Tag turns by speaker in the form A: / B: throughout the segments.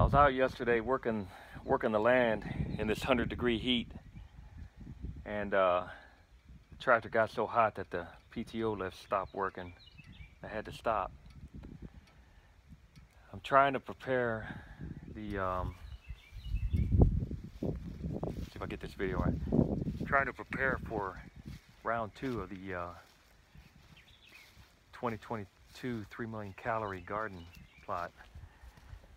A: out yesterday working working the land in this 100 degree heat and uh, the tractor got so hot that the PTO lift stopped working. I had to stop. I'm trying to prepare the um, see if I get this video right. I'm trying to prepare for round two of the uh, 2022 3 million calorie garden plot.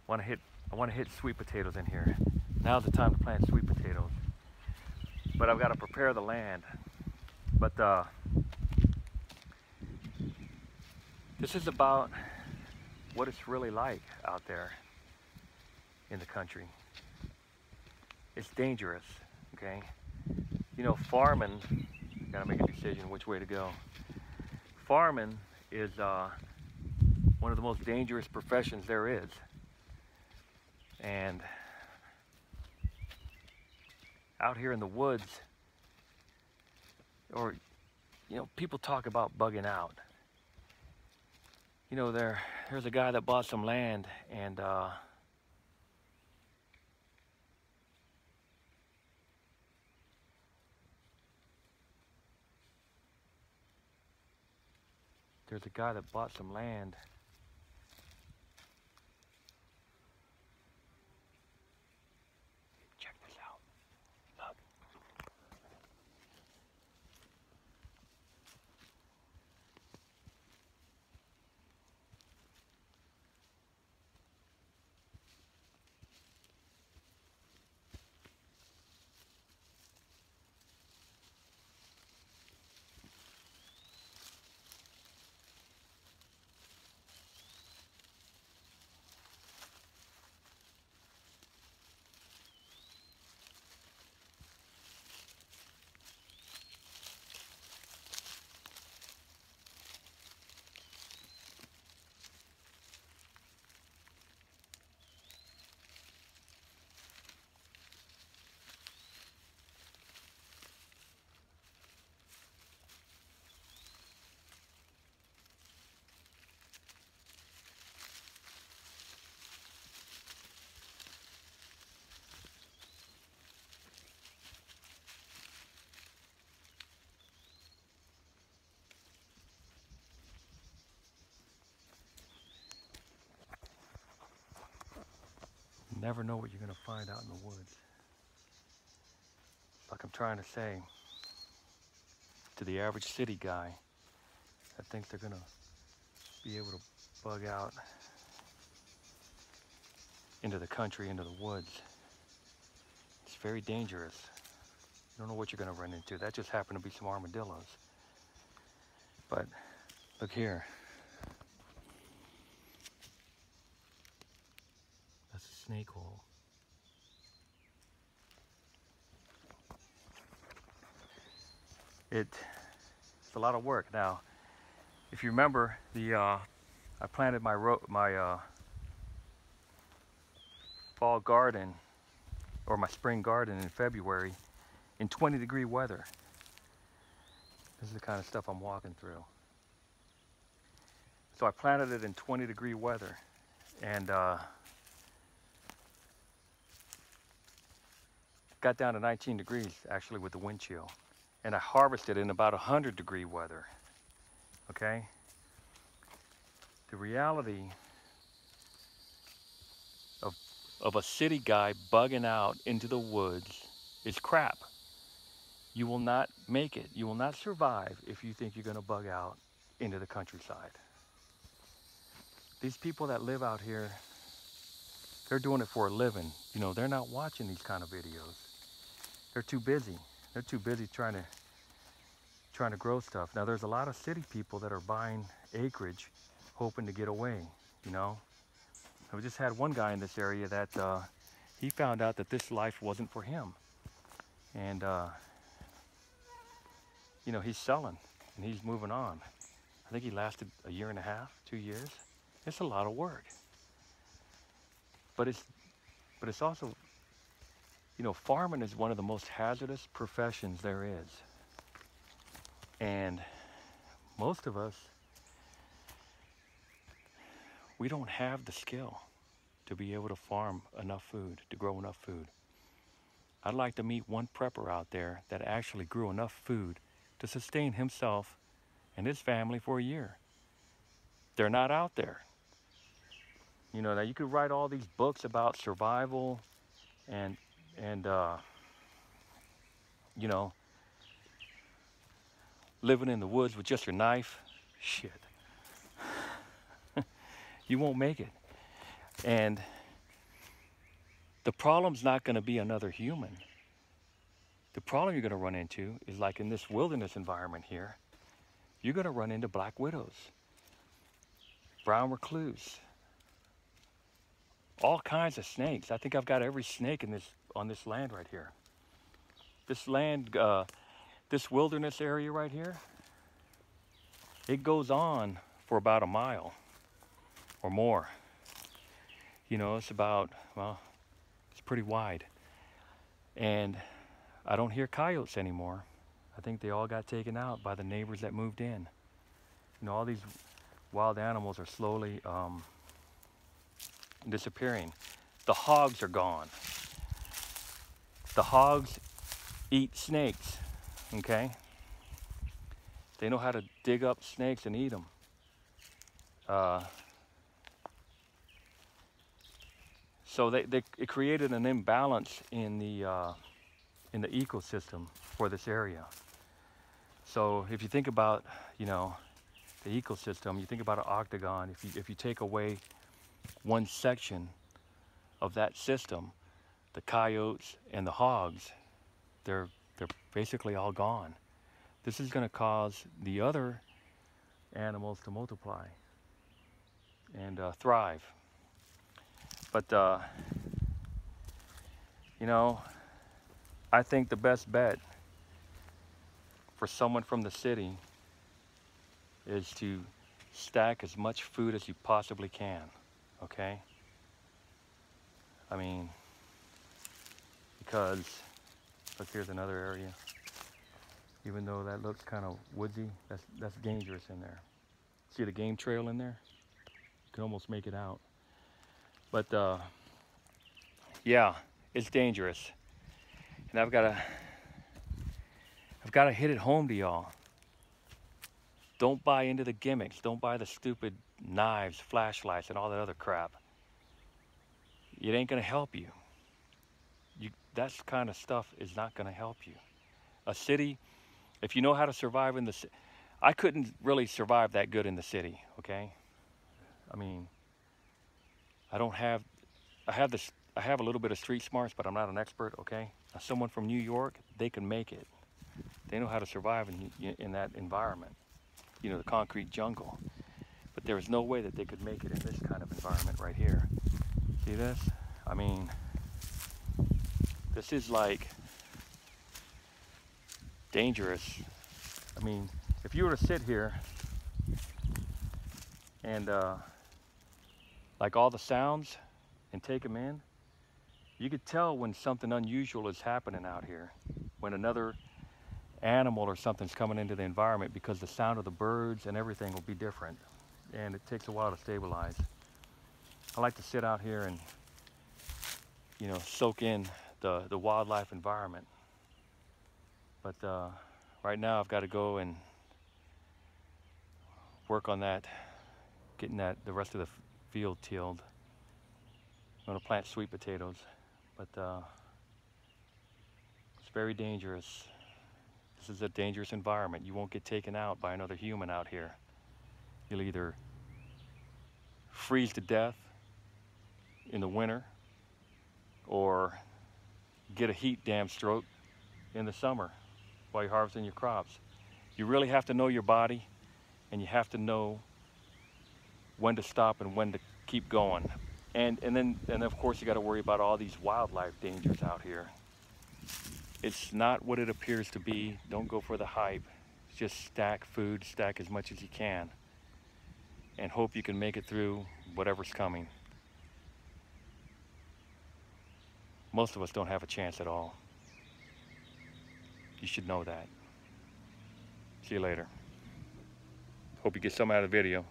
A: Want to hit I want to hit sweet potatoes in here. Now's the time to plant sweet potatoes. But I've got to prepare the land. But uh, this is about what it's really like out there in the country. It's dangerous, okay? You know, farming, gotta make a decision which way to go. Farming is uh, one of the most dangerous professions there is. And out here in the woods, or, you know, people talk about bugging out. You know, there, there's a guy that bought some land and uh, there's a guy that bought some land check this out look You never know what you're going to find out in the woods. Like I'm trying to say to the average city guy that thinks they're going to be able to bug out into the country, into the woods. It's very dangerous. You don't know what you're going to run into. That just happened to be some armadillos. But look here. That's a snake hole. It, it's a lot of work. Now, if you remember, the uh, I planted my my uh, fall garden or my spring garden in February in 20 degree weather. This is the kind of stuff I'm walking through. So I planted it in 20 degree weather and uh, got down to 19 degrees actually with the wind chill. And I harvested in about 100 degree weather. Okay? The reality of, of a city guy bugging out into the woods is crap. You will not make it. You will not survive if you think you're going to bug out into the countryside. These people that live out here, they're doing it for a living. You know, they're not watching these kind of videos. They're too busy. They're too busy trying to trying to grow stuff. Now there's a lot of city people that are buying acreage hoping to get away, you know. We just had one guy in this area that uh, he found out that this life wasn't for him. And uh, you know, he's selling and he's moving on. I think he lasted a year and a half, two years. It's a lot of work. But it's but it's also you know, farming is one of the most hazardous professions there is. And most of us, we don't have the skill. to be able to farm enough food, to grow enough food. I'd like to meet one prepper out there that actually grew enough food to sustain himself and his family for a year. They're not out there. You know, now you could write all these books about survival and and uh, you know living in the woods with just your knife. Shit. you won't make it. And the problem's not going to be another human. The problem you're going to run into is like in this wilderness environment here, you're going to run into black widows, brown recluse, all kinds of snakes. I think I've got every snake in this on this land right here. This land, uh, this wilderness area right here, it goes on for about a mile or more. You know, it's about, well, it's pretty wide. And I don't hear coyotes anymore. I think they all got taken out by the neighbors that moved in. You know, all these wild animals are slowly um, disappearing. The hogs are gone. The hogs eat snakes, okay? They know how to dig up snakes and eat them. Uh, so they, they, it created an imbalance in the, uh, in the ecosystem for this area. So if you think about, you know, the ecosystem, you think about an octagon, if you, if you take away one section of that system, the coyotes and the hogs, they're, they're basically all gone. This is going to cause the other animals to multiply and uh, thrive. But, uh, you know, I think the best bet for someone from the city is to stack as much food as you possibly can, okay? I mean, because, look, here's another area. Even though that looks kind of woodsy, that's, that's dangerous in there. See the game trail in there? You can almost make it out. But, uh, yeah, it's dangerous. And I've got to, I've got to hit it home to y'all. Don't buy into the gimmicks. Don't buy the stupid knives, flashlights, and all that other crap. It ain't to help you. That kind of stuff is not going to help you. A city, if you know how to survive in the city, I couldn't really survive that good in the city, okay? I mean, I don't have, I have this, I have a little bit of street smarts, but I'm not an expert, okay? Now, someone from New York, they can make it. They know how to survive in, in that environment you know, the concrete jungle. But there is no way that they could make it in this kind of environment right here. See this? I mean, this is like dangerous. I mean, if you were to sit here and uh, like all the sounds and take them in, you could tell when something unusual is happening out here. When another animal or something's coming into the environment because the sound of the birds and everything will be different. And it takes a while to stabilize. I like to sit out here and, you know, soak in the, the wildlife environment. But uh, right now I've got to go and work on that, getting that the rest of the field tilled. I'm gonna plant sweet potatoes, but uh, it's very dangerous. This is a dangerous environment. You won't get taken out by another human out here. You'll either freeze to death in the winter or get a heat dam stroke in the summer while you're harvesting your crops. You really have to know your body and you have to know when to stop and when to keep going. And, and then and of course you got to worry about all these wildlife dangers out here. It's not what it appears to be. Don't go for the hype. Just stack food, stack as much as you can, and hope you can make it through whatever's coming. Most of us don't have a chance at all. You should know that. See you later. Hope you get some out of the video.